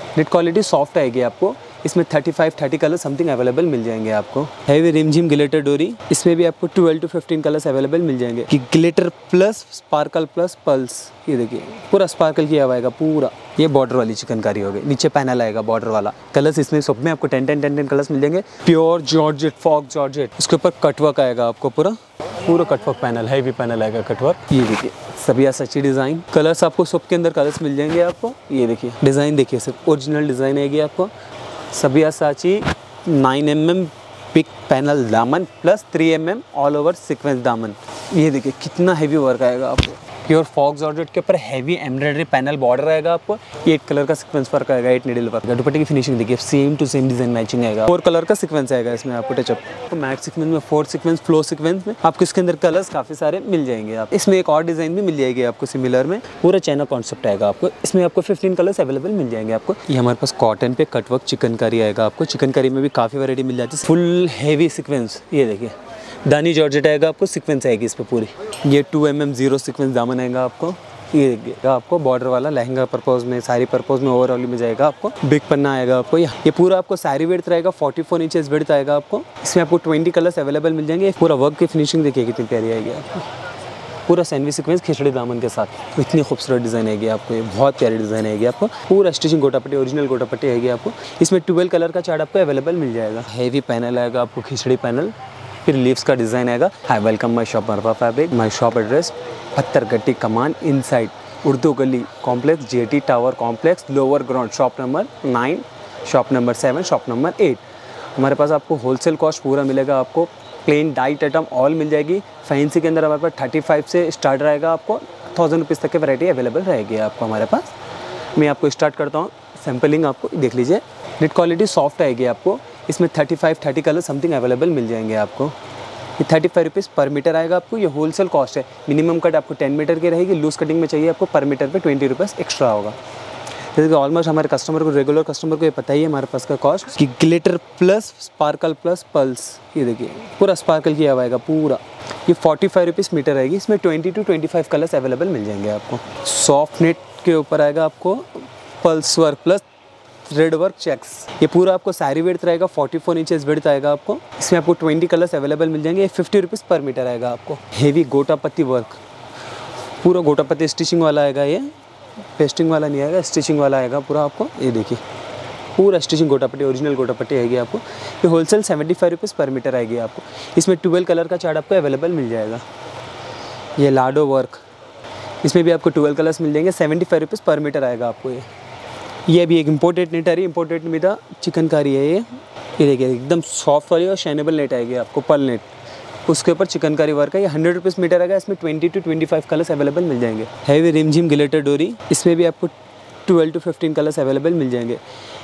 Net quality soft आएगी आपको। इसमें 35 30 कलर समथिंग अवेलेबल मिल जाएँगे आपको। हैवी रिमझिम ग्लिटर डोरी इसमें भी आपको 12 टू 15 कलर्स अवेलेबल मिल जाएँगे। कि glitter plus sparkle plus pulse ये देखिए, पूरा स्पार्कल किया हुआ पूरा। ये बॉर्डर वाली चिकनकारी हो गई, नीचे पैनल आएगा बॉर्डर वाला। कलर्स इसमें सब में आपको ten ten ten ten colours मिल जाएँगे। प्योर जॉर्जेट फॉक जॉर्जेट उसके ऊपर कटवर्क आएगा आपको पूरा। पूरा कटवर्क पैनल हैवी पैनल आएगा कटवर्क ये देखिए, सभी सच्ची डिज़ाइन कलर्स आपको सब के अंदर कलर्स मिल जाएँगे आपको। ये देखिए डिज़ाइन देखिए, सिर्फ़ ओरिजिनल डिज़ाइन आएगी आपको। सभी साची 9 एम एम पिक पैनल दामन plus 3 M M all over sequence दामन ये देखिए, कितना हैवी वर्क आएगा आपको। प्योर फॉक्स जॉर्जेट के ऊपर हैवी एम्ब्रॉयडरी पैनल बॉर्डर आएगा आपको। एट कलर का सिक्वेंस वर्क आएगा एट नीडल वर्क दुपट्टे की फिनिशिंग देखिए same to same design matching आएगा। फोर कलर का सिक्वेंस आएगा इसमें आपको टचअप तो मैट सीक्वेंस में फोर सीक्वेंस फ्लो सीक्वेंस में आपको इसके अंदर कलर्स काफ़ी सारे मिल जाएँगे आप। इसमें एक और डिज़ाइन भी मिल जाएगी आपको सिमिलर में। पूरा चाइना कॉन्सेप्ट आएगा आपको। इसमें आपको फिफ्टीन कलर्स अवेलेबल मिल जाएँगे आपको। ये हमारे पास कॉटन पे कटवर्क चिकन करी आएगा आपको। चिकन करी में भी काफ़ी वैरायटी मिल जाती है। फुल हैवी सिक्वेंस ये देखिए। दानी जॉर्जेट आएगा आपको सीक्वेंस आएगी इस पर पूरी। ये two M M zero sequence दामन आएगा आपको। ये देखिएगा आपको बॉर्डर वाला, लहंगा पर्पज में सारी पर्पज में ओवरऑल में जाएगा आपको। बिग पन्ना आएगा आपको ये पूरा आपको सारी वेट रहेगा 44 फोर इंचेस वेट आएगा आपको। इसमें आपको 20 कलर्स अवेलेबल मिल जाएँगे। पूरा वर्क की फिनिशिंग देखिए कितनी प्यारी आएगी आपको पूरा सैंडवी सिक्वेंस खिचड़ी दामन के साथ। इतनी खूबसूरत डिज़ाइन आएगी आपको, ये बहुत प्यारी डिज़ाइन आएगी आपको। पूरा स्टिचिंग गोटापट्टी ओरिजिनल गोटापट्टी आएगी आपको। इसमें ट्वेल्व कलर का चार्ट आपको अवेलेबल मिल जाएगा। हैवी पैनल आएगा आपको, खिचड़ी पैनल फिर लीव्स का डिज़ाइन आएगा। Hi welcome my shop Marwa fabric my shop address Pathargatti Kaman inside Urdu Gali complex JT tower complex lower ground shop number nine shop number seven shop number eight हमारे पास आपको wholesale cost पूरा मिलेगा, आपको plain dyed item all मिल जाएगी। Fancy के अंदर हमारे पास थर्टी फाइव से स्टार्ट रहेगा आपको। थाउज़ेंड रुपीज़ तक की वैरायटी अवेलेबल रहेगी आपको हमारे पास। मैं आपको स्टार्ट करता हूँ। सैम्पलिंग आपको देख लीजिए। नेट क्वालिटी सॉफ्ट आएगी आपको। इसमें thirty five thirty colour something available मिल जाएँगे आपको। ये thirty five rupees per metre आएगा आपको, ये होलसेल कॉस्ट है। मिनिमम कट आपको टेन मीटर की रहेगी लूज कटिंग में चाहिए आपको पर मीटर पे ट्वेंटी रुपीज़ एक्स्ट्रा होगा। जैसे कि ऑलमोस्ट हमारे कस्टमर को रेगुलर कस्टमर को ये पता ही है हमारे पास का कॉस्ट कि glitter plus sparkle plus pulse ये देखिए, पूरा स्पार्कल किया हुआ आएगा पूरा। ये फोर्टी फाइव रुपीज़ मीटर आएगी, इसमें twenty two twenty five colours available मिल जाएँगे आपको। सॉफ्ट नेट के ऊपर आएगा आपको pulse work plus red work checks ये पूरा आपको सारी वेट रहेगा 44 फोर इंचेस वेट आएगा आपको। इसमें आपको 20 कलर्स अवेलेबल मिल जाएँगे, ये फिफ्टी रुपीज़ पर मीटर आएगा आपको। हेवी गोटा पत्ती वर्क पूरा गोटापत्ती स्टिचिंग वाला आएगा ये। पेस्टिंग वाला नहीं आएगा स्टिचिंग वाला आएगा पूरा आपको। ये देखिए, पूरा स्टिचिंग गोटापट्टी ओरिजिनल गोटा पट्टी आएगी आपको। ये wholesale seventy five rupees per metre आएगी आपको। इसमें ट्वेल्व कलर का चार्ट आपको अवेलेबल मिल जाएगा। ये लाडो वर्क इसमें भी आपको ट्वेल्व कलर्स मिल जाएँगे seventy five rupees per metre आएगा आपको ये। ये भी एक इम्पोर्टेड नेट आ रही है। इम्पोर्टेड में तो चिकन कारी है ये। ये देखिए, एकदम सॉफ्ट वाली और शाइनेबल नेट आएगी आपको पल नेट उसके ऊपर चिकनकारी वर्क है। ये हंड्रेड रुपीज़ मीटर आएगा। इसमें twenty two twenty five colours available मिल जाएँगे। हैवी रिमझिम गिलेटर डोरी इसमें भी आपको twelve to fifteen colours available मिल जाएँगे।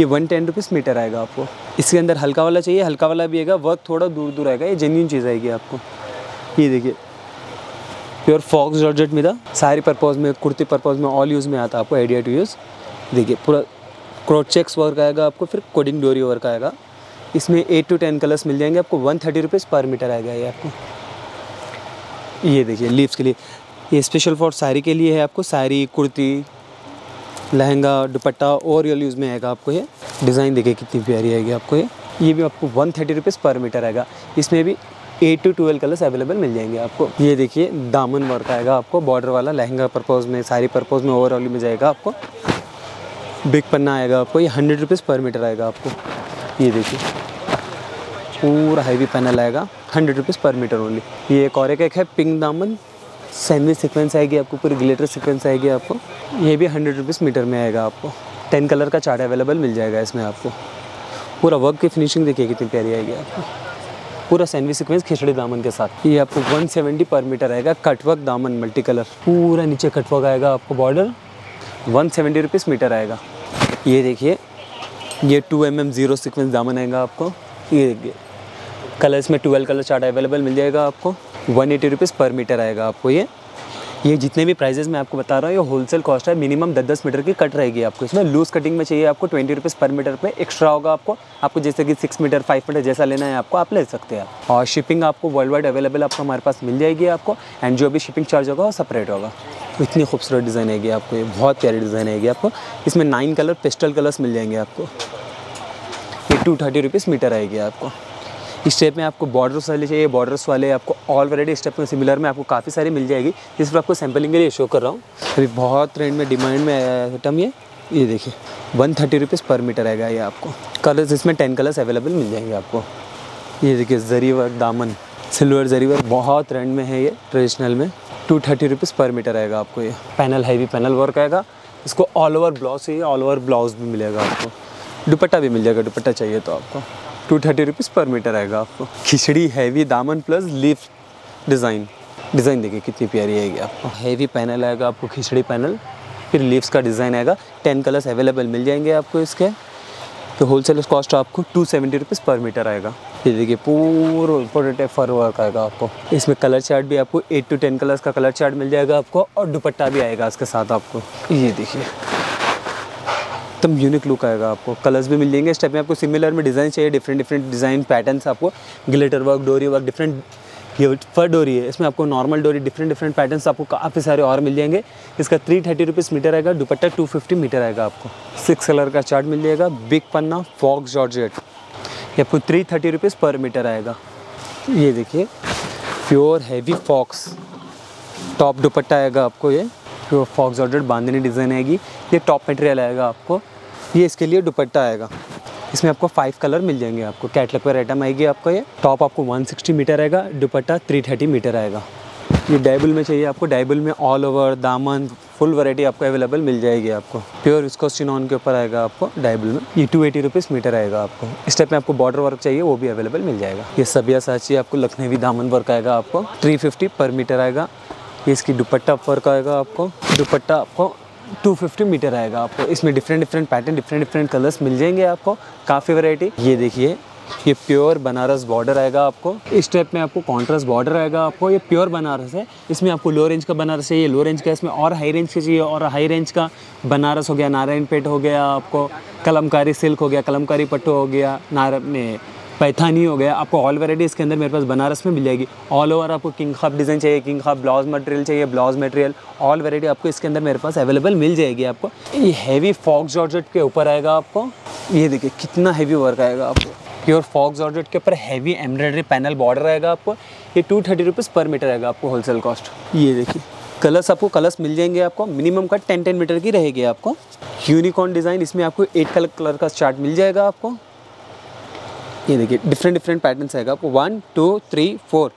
ये वन टेन रुपीज़ मीटर आएगा आपको। इसके अंदर हल्का वाला चाहिए। हल्का वाला भी आएगा। वर्क थोड़ा दूर दूर आएगा। ये जेन्यून चीज़ आएगी आपको। ये देखिए। प्योर फॉक्स जॉर्जेट में था। सारी पर्पज़ में, कुर्ती पर्पज़ में ऑल यूज़ में आता है आपको आइडिया टू यूज़ देखिए, पूरा क्रोच चेक्स वर्क आएगा आपको, फिर कोडिंग डोरी वर्क आएगा। इसमें एट टू टेन कलर्स मिल जाएँगे, आपको one thirty rupees per metre आएगा ये आपको। ये देखिए लीव्स के लिए। ये स्पेशल फॉर साड़ी के लिए है आपको, साड़ी, कुर्ती, लहंगा, दुपट्टा और यूज़ में आएगा आपको ये। डिज़ाइन देखिए कितनी प्यारी आएगी आपको ये। ये भी आपको one thirty rupees per metre आएगा। इसमें भी eight to twelve colours available मिल जाएँगे आपको। ये देखिए, दामन वर्क आएगा आपको बॉर्डर वाला, लहंगा पर्पज़ में, साड़ी पर्पज़ में ओवरऑल में जाएगा आपको। बिग पन्ना आएगा आपको, ये हंड्रेड रुपीज़ पर मीटर आएगा आपको। ये देखिए, पूरा हैवी पैनल आएगा hundred rupees per metre only ये एक और एक है पिंक दामन सैंडविच सिक्वेंस आएगी आपको, पूरी ग्लिटर सिक्वेंस आएगी आपको। ये भी हंड्रेड रुपीज़ मीटर में आएगा आपको। टेन कलर का चार्ट अवेलेबल मिल जाएगा इसमें आपको। पूरा वर्क की फिनिशिंग देखिए कितनी प्यारी आएगी आपको। पूरा सैंडविच सीक्वेंस खिचड़ी दामन के साथ। ये आपको 170 पर मीटर आएगा कटवर्क दामन मल्टी कलर पूरा नीचे कटवर्क आएगा आपको बॉर्डर वन सेवेंटी मीटर आएगा। ये देखिए, ये two M M zero sequence दामन आएगा आपको। ये देखिए कलर्स में ट्वेल्व कलर चार्ट अवेलेबल मिल जाएगा आपको। One eighty rupees per metre आएगा आपको ये। ये जितने भी प्राइजेस मैं आपको बता रहा हूँ, ये होलसेल कॉस्ट है मिनिमम दस दस मीटर की कट रहेगी आपको। इसमें लूज कटिंग में चाहिए आपको ट्वेंटी रुपीज़ पर मीटर पे एक्स्ट्रा होगा आपको। आपको जैसे कि सिक्स मीटर फाइव मीटर जैसा लेना है आपको, आप ले सकते हैं। और शिपिंग आपको वर्ल्ड वाइड अवेलेबल आपको हमारे पास मिल जाएगी आपको। एंड जो भी शिपिंग चार्ज होगा वो सेपरेट होगा। इतनी खूबसूरत डिज़ाइन आएगी आपको, ये बहुत प्यारी डिज़ाइन आएगी आपको। इसमें नाइन कलर पेस्टल कलर्स मिल जाएँगे आपको। ये टू थर्टी रुपीज़ मीटर आएगी आपको। इस टाइप में आपको बॉर्डर्स वाले चाहिए बॉर्डर्स वाले आपको ऑल वेराइटी स्टेप में सिमिलर में आपको काफ़ी सारी मिल जाएगी। जिस पर आपको सैम्पलिंग के लिए शो कर रहा हूँ। अभी बहुत ट्रेंड में डिमांड में आइटम ये। ये देखिए one thirty rupees per metre आएगा ये आपको। कलर्स इसमें टेन कलर्स अवेलेबल मिल जाएँगे आपको। ये देखिए जरी वर्क दामन सिल्वर जरी वर्क बहुत ट्रेंड में है ये ट्रेडिशनल में। Two thirty rupees per metre आएगा आपको ये पैनल हैवी पैनल वर्क आएगा। इसको ऑल ओवर ब्लाउज चाहिए ऑल ओवर ब्लाउज भी मिलेगा आपको। दुपट्टा भी मिल जाएगा, दुपट्टा चाहिए तो आपको। Two thirty rupees per metre आएगा आपको। खिचड़ी हैवी दामन प्लस लीफ डिज़ाइन डिज़ाइन देखिए कितनी प्यारी आएगी आपको। हैवी पैनल आएगा आपको, खिचड़ी पैनल फिर लीव्स का डिज़ाइन आएगा। टेन कलर्स अवेलेबल मिल जाएँगे आपको इसके। तो होलसेल कॉस्ट आपको two seventy rupees per metre आएगा। ये देखिए, पूरा इम्पोर्टेंट फर वर्क आएगा आपको। इसमें कलर चार्ट भी आपको एट टू टेन कलर्स का कलर चार्ट मिल जाएगा आपको और दुपट्टा भी आएगा इसके साथ आपको। ये देखिए, एकदम यूनिक लुक आएगा आपको। कलर्स भी मिल जाएँगे, इस टाइप में आपको सिमिलर में डिज़ाइन चाहिए डिफरेंट डिफरेंट डिज़ाइन पैटर्न्स आपको। ग्लिटर वर्क डोरी वर्क डिफरेंट ये फर डोरी है। इसमें आपको नॉर्मल डोरी डिफरेंट डिफरेंट पैटर्न्स आपको काफ़ी सारे और मिल जाएँगे। इसका थ्री थर्टी रुपीज़ मीटर आएगा, दुपट्टा टू फिफ्टी मीटर आएगा आपको। सिक्स कलर का चार्ट मिल जाएगा बिग पन्ना फॉक्स जॉर्जेट ये आपको three thirty rupees per metre आएगा। ये देखिए pure heavy faux top dupatta आएगा आपको ये। Pure faux order bandhani design आएगी। ये टॉप मटेरियल आएगा आपको। ये इसके लिए दुपट्टा आएगा। इसमें आपको फाइव कलर मिल जाएँगे आपको। कैटलॉग पर आइटम आएगी आपको ये। टॉप आपको 160 मीटर आएगा, दुपट्टा 330 मीटर आएगा। ये डाइबल में चाहिए आपको, डाइबल में ऑल ओवर दामन फुल वैरायटी आपको अवेलेबल मिल जाएगी आपको। प्योर विस्कोस चिनॉन के ऊपर आएगा आपको डाइबल में। ये टू एटी रुपीज़ मीटर आएगा आपको। इस टाइप में आपको बॉर्डर वर्क चाहिए, वो भी अवेलेबल मिल जाएगा। ये सबिया साची आपको लखनवी दामन वर्क आएगा आपको। थ्री फिफ्टी पर मीटर आएगा। ये इसकी दुपट्टा वर्क आएगा आपको। दुपट्टा आपको 250 मीटर आएगा आपको। इसमें different different pattern different different colours मिल जाएँगे आपको। काफ़ी वैरायटी ये देखिए ये प्योर बनारस बॉर्डर आएगा आपको। इस टाइप में आपको कॉन्ट्रास्ट बॉर्डर आएगा आपको। ये प्योर बनारस है। इसमें आपको लो रेंज का बनारस चाहिए, लो रेंज का। इसमें और हाई रेंज का चाहिए और हाई रेंज का बनारस हो गया, नारायण पेट हो गया आपको, कलमकारी सिल्क हो गया, कलमकारी पट्टू हो गया, नार पैथानी हो गया। आपको ऑल वेराइटी इसके अंदर मेरे पास बनारस में मिल जाएगी। ऑल ओवर आपको किंग खाप डिज़ाइन चाहिए किंग खाप ब्लाउज मटेरियल चाहिए ब्लाउज मटेरियल ऑल वेराइटी आपको इसके अंदर मेरे पास अवेलेबल मिल जाएगी आपको। ये हैवी फॉक्स जॉर्जेट के ऊपर आएगा आपको। ये देखिए, कितना हैवी वर्क आएगा आपको। प्योर फॉक्स जॉर्जेट के ऊपर हैवी एम्ब्रॉयडरी पैनल बॉर्डर रहेगा आपको। ये two thirty rupees per metre रहेगा आपको होलसेल कॉस्ट ये देखिए कलर्स आपको कलर्स मिल जाएँगे आपको मिनिमम का टेन टेन मीटर की रहेगी आपको। यूनिकॉर्न डिज़ाइन इसमें आपको एट कलर कलर का चार्ट मिल जाएगा आपको। ये देखिए डिफरेंट डिफरेंट पैटर्न्स आएगा आपको। वन टू थ्री फोर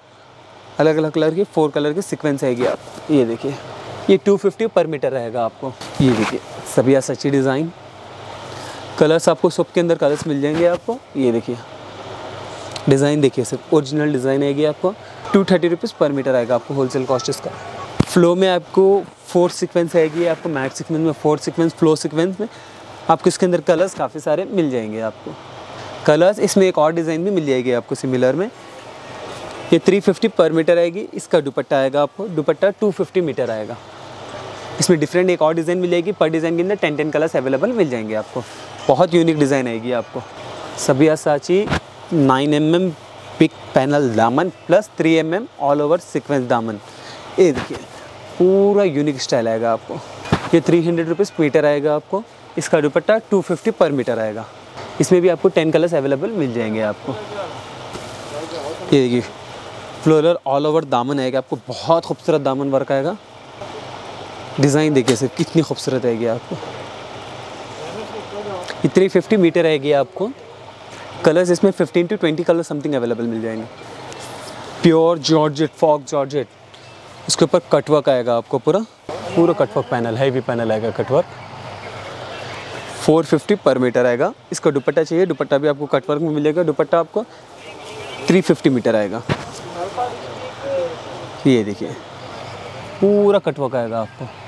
अलग अलग कलर की फोर कलर की सिक्वेंस आएगी आप। ये देखिए, ये टू फिफ्टी पर मीटर रहेगा आपको। ये देखिए, सभी सच्ची डिज़ाइन कलर्स आपको सब के अंदर कलर्स मिल जाएँगे आपको। ये देखिए। डिज़ाइन देखिए सिर्फ़। ओरिजिनल डिज़ाइन आएगी आपको। Two thirty rupees per metre आएगा आपको होलसेल कॉस्ट इसका। फ्लो में आपको फोर सिक्वेंस आएगी, आपको मैट सिक्वेंस में फोर सिक्वेंस फ्लो सिक्वेंस में आपको इसके अंदर कलर्स काफ़ी सारे मिल जाएँगे आपको। कलर्स इसमें एक और डिज़ाइन भी मिल जाएगी आपको सिमिलर में। ये 350 पर मीटर आएगी, इसका दुपट्टा आएगा आपको। दुपट्टा 250 मीटर आएगा। इसमें डिफरेंट एक और डिज़ाइन मिल जाएगी। पर डिज़ाइन के अंदर टेन टेन कलर्स अवेलेबल मिल जाएँगे आपको। बहुत यूनिक डिज़ाइन आएगी आपको। Sabyasachi nine M M pick panel दामन plus three M M all over sequence दामन। ये देखिए, पूरा यूनिक स्टाइल आएगा आपको। ये थ्री हंड्रेड रुपीज़ मीटर आएगा आपको। इसका dupatta two fifty per metre आएगा। इसमें भी आपको टेन कलर्स अवेलेबल मिल जाएँगे आपको। ये देखिए फ्लोरल ऑल ओवर दामन आएगा आपको। बहुत खूबसूरत दामन वर्क आएगा। डिज़ाइन देखिए सर, कितनी खूबसूरत आएगी आपको। ये थ्री फिफ्टी मीटर आएगी आपको। कलर्स इसमें fifteen to twenty colour something available मिल जाएँगे। प्योर जॉर्जेट फॉक जॉर्जेट इसके ऊपर कटवर्क आएगा आपको पूरा। पूरा कटवर्क पैनल हैवी पैनल आएगा कटवर्क 450 पर मीटर आएगा। इसका दुपट्टा चाहिए, दुपट्टा भी आपको कटवर्क में मिलेगा। दुपट्टा आपको 350 मीटर आएगा। ये देखिए। पूरा कटवर्क आएगा आपको।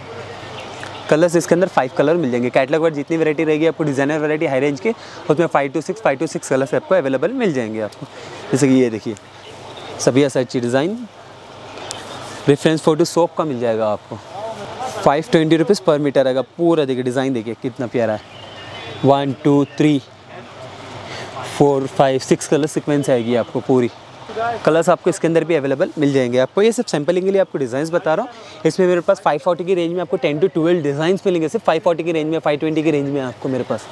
कलर्स इसके अंदर फाइव कलर मिल जाएँगे। कैटलॉग पर जितनी वैरायटी रहेगी आपको डिज़ाइनर वैरायटी हाई रेंज की, उसमें five to six five to six colours आपको अवेलेबल मिल जाएँगे आपको। जैसे कि ये देखिए, सभी ऐसा अच्छी डिज़ाइन रेफरेंस फ़ोटो सोप का मिल जाएगा आपको। Five twenty rupees per metre आएगा पूरा देखिए डिज़ाइन देखिए, कितना प्यारा है। One two three four five six colour sequence आएगी आपको पूरी। कलर्स आपको इसके अंदर भी अवेलेबल मिल जाएँगे। आपको ये सिर्फ़ सैम्पलिंग के लिए आपको डिज़ाइंस बता रहा हूँ। इसमें मेरे पास 540 की रेंज में आपको 10 टू 12 डिज़ाइंस मिलेंगे। सिर्फ़ 540 की रेंज में 520 की रेंज में आपको मेरे पास।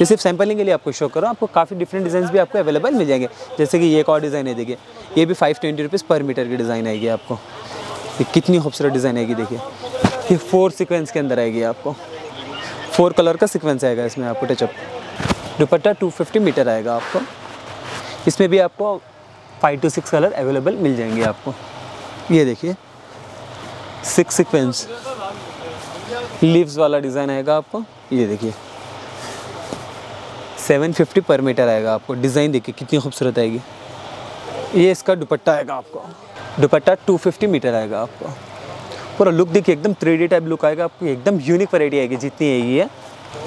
ये सिर्फ़ सैम्पलिंग के लिए आपको शो करो आपको काफ़ी डिफरेंट डिज़ाइन भी आपको अवेलेबल मिल जाएँगे। जैसे कि ये एक और डिज़ाइन है, देखिए। ये भी फाइव ट्वेंटी पर मीटर की डिज़ाइन आएगी आपको। ये कितनी खूबसूरत डिज़ाइन आएगी, देखिए। ये फोर सिक्वेंस के अंदर आएगी आपको। फोर कलर का सिक्वेंस आएगा इसमें आपको टचअप दुपट्टा 250 मीटर आएगा आपको। इसमें भी आपको five to six colour available मिल जाएँगे आपको। ये देखिए सिक्स सिक्वेंस लीव्स वाला डिज़ाइन आएगा आपको। ये देखिए 750 पर मीटर आएगा आपको। डिज़ाइन देखिए, कितनी खूबसूरत आएगी। ये इसका दुपट्टा आएगा आपको। दुपट्टा 250 मीटर आएगा आपको। पूरा लुक देखिए, एकदम थ्री डी टाइप लुक आएगा आपको। एकदम यूनिक वैरायटी आएगी, जितनी आएगी है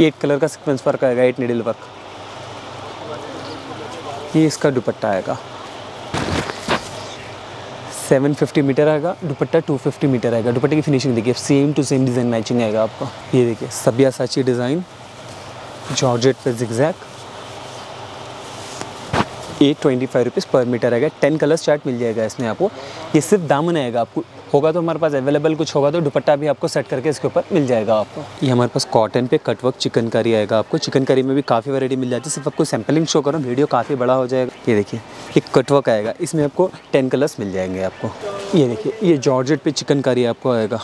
एट कलर का सिक्वेंस वर्क आएगा एट निडल वर्क ये इसका दुपट्टा आएगा। 750 मीटर आएगा, दुपट्टा 250 मीटर आएगा। दुपट्टे की फिनिशिंग देखिए same to same design matching आएगा आपका। ये देखिए, सबिया साची डिज़ाइन जॉर्जेट पे zigzag eight twenty five rupees per metre आएगा। टेन कलर्स चार्ट मिल जाएगा इसमें आपको। ये सिर्फ़ दामन आएगा आपको। होगा तो हमारे पास अवेलेबल कुछ होगा तो दुपट्टा भी आपको सेट करके इसके ऊपर मिल जाएगा आपको। ये हमारे पास कॉटन पे कटवर्क चिकन करी आएगा आपको। चिकन करी में भी काफ़ी वैरायटी मिल जाती है। सिर्फ़ आपको सैम्पलिंग शो करो वीडियो काफ़ी बड़ा हो जाएगा। ये देखिए एक कटवर्क आएगा। इसमें आपको टेन कलर्स मिल जाएँगे आपको। ये देखिए, ये जॉर्जेट पे चिकन करी आपको आएगा।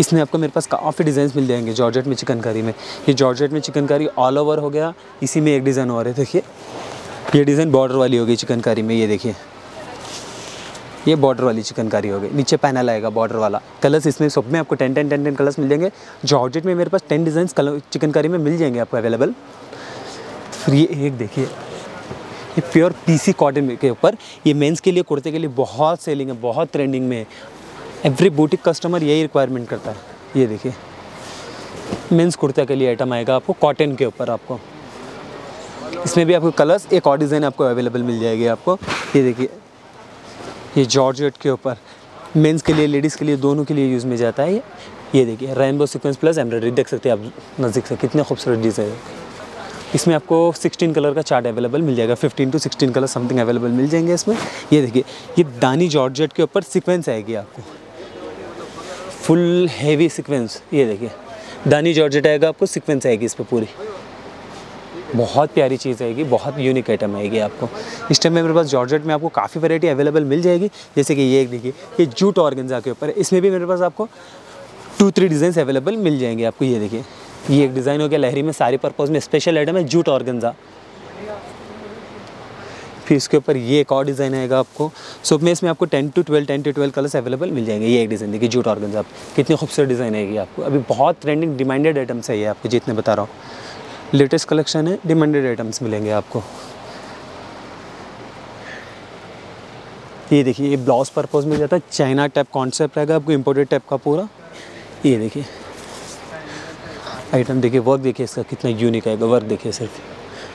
इसमें आपको मेरे पास काफ़ी डिज़ाइन मिल जाएँगे जॉर्जेट में चिकन करी में। ये जॉर्जेट में चिकन करी ऑल ओवर हो गया। इसी में एक डिज़ाइन और है, देखिए। ये डिज़ाइन बॉर्डर वाली होगी चिकन करी में, ये देखिए। ये बॉर्डर वाली चिकनकारी हो गई। नीचे पैनल आएगा बॉर्डर वाला। कलर्स इसमें सब में आपको ten ten ten ten colours मिल जाएँगे। जॉर्जेट में मेरे पास टेन डिज़ाइन कलर चिकनकारी में मिल जाएँगे आपको अवेलेबल फिर ये एक देखिए, ये प्योर पीसी कॉटन के ऊपर, ये मेंस के लिए, कुर्ते के लिए बहुत सेलिंग है, बहुत ट्रेंडिंग में है। एवरी बूटिक कस्टमर यही रिक्वायरमेंट करता है। ये देखिए मेंस कुर्ते के लिए आइटम आएगा आपको कॉटन के ऊपर आपको। इसमें भी आपको कलर्स एक और डिज़ाइन आपको अवेलेबल मिल जाएगी आपको। ये देखिए ये जॉर्जेट के ऊपर। मेंस के लिए लेडीज़ के लिए, दोनों के लिए यूज़ में जाता है ये। ये देखिए रेनबो सीक्वेंस प्लस एम्ब्रॉयडरी देख सकते हैं आप नज़दीक से कितने खूबसूरत डिज़ाइन है। इसमें आपको 16 कलर का चार्ट अवेलेबल मिल जाएगा। 15 टू 16 कलर समथिंग अवेलेबल मिल जाएँगे इसमें। ये देखिए, ये दानी जॉर्जेट के ऊपर सीक्वेंस आएगी आपको। फुल हैवी सीक्वेंस ये देखिए। दानी जॉर्जेट आएगा आपको सीक्वेंस आएगी इस पर पूरी। बहुत प्यारी चीज़ आएगी, बहुत यूनिक आइटम आएगी आपको। इस टाइम में मेरे पास जॉर्जेट में आपको काफ़ी वैरायटी अवेलेबल मिल जाएगी। जैसे कि ये एक देखिए, ये जूट ऑर्गेंजा के ऊपर, इसमें भी मेरे पास आपको टू थ्री डिज़ाइन अवेलेबल मिल जाएँगे आपको। ये देखिए, ये एक डिज़ाइन हो गया लहरी में, सारी पर्पज़ में स्पेशल आइटम है जूट ऑर्गेंजा फिर इसके ऊपर ये एक और डिज़ाइन आएगा आपको। सो में इसमें आपको 10 टू 12 10 टू 12 कलर्स अवेलेबल मिल जाएँगे। ये एक डिज़ाइन देखिए जूट ऑर्गेंजा आप कितनी खूबसूरत डिज़ाइन आएगी आपको। अभी बहुत ट्रेंडिंग डिमांडेड आइटम्स है ये आपको, जितने बता रहा हूँ। लेटेस्ट कलेक्शन है, डिमांडेड आइटम्स मिलेंगे आपको। ये देखिए, ये ब्लाउज पर्पज़ में जाता है, चाइना टाइप कॉन्सेप्ट रहेगा आपको इम्पोर्टेड टाइप का पूरा। ये देखिए आइटम देखिए वर्क देखिए इसका कितना यूनिक आएगा वर्क देखिए सिर्फ़।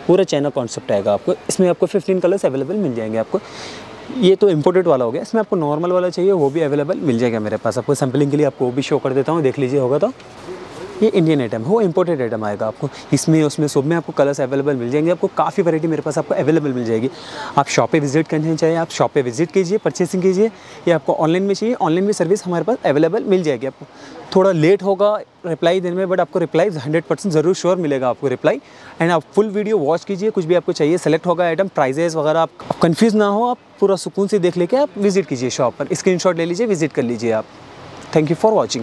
पूरा चाइना कॉन्सेप्ट आएगा आपको। इसमें आपको 15 कलर्स अवेलेबल मिल जाएँगे आपको। ये तो इम्पोर्टेड वाला हो गया, इसमें आपको नॉर्मल वाला चाहिए, वो भी अवेलेबल मिल जाएगा मेरे पास। आपको सैम्पलिंग के लिए आपको वो भी शो कर देता हूँ, देख लीजिए, होगा तो। ये इंडियन आइटम है, वो इम्पोर्टेड आइटम आएगा आपको। इसमें, उसमें सब में आपको कलर्स अवेलेबल मिल जाएँगे, आपको काफ़ी वैरायटी मेरे पास आपको अवेलेबल मिल जाएगी। आप शॉप पे विज़िट करना चाहिए आप शॉप पे विज़िट कीजिए परचेसिंग कीजिए, या आपको ऑनलाइन में चाहिए ऑनलाइन में सर्विस हमारे पास अवेलेबल मिल जाएगी आपको। थोड़ा लेट होगा रिप्लाई देने में बट आपको रिप्लाई हंड्रेड परसेंट ज़रूर श्योर मिलेगा आपको रिप्लाई एंड आप फुल वीडियो वॉच कीजिए, कुछ भी आपको चाहिए सेलेक्ट होगा आइटम प्राइजेस वगैरह आप कन्फ्यूज़ ना हो, आप पूरा सुकून से देख लेके आप विज़िट कीजिए शॉप पर। स्क्रीन ले लीजिए विज़िट कर लीजिए आप। Thank you for watching